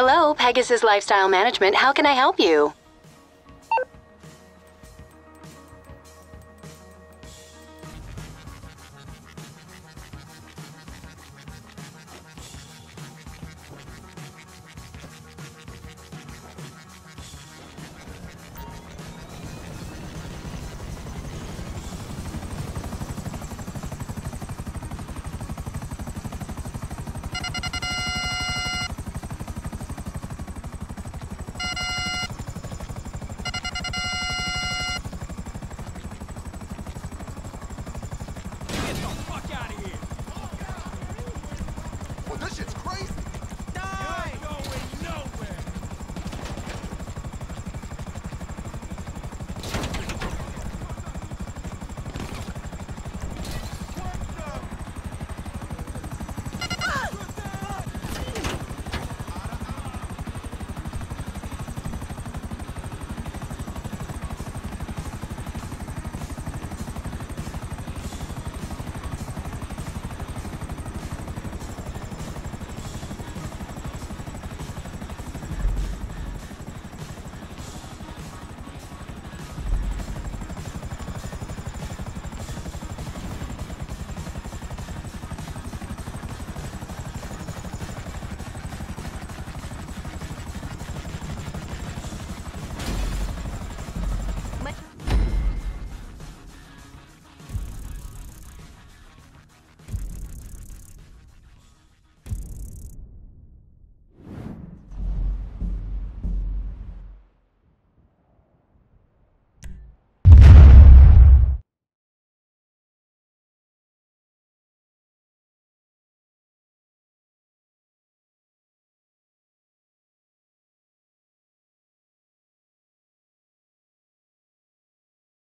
Hello, Pegasus Lifestyle Management. How can I help you?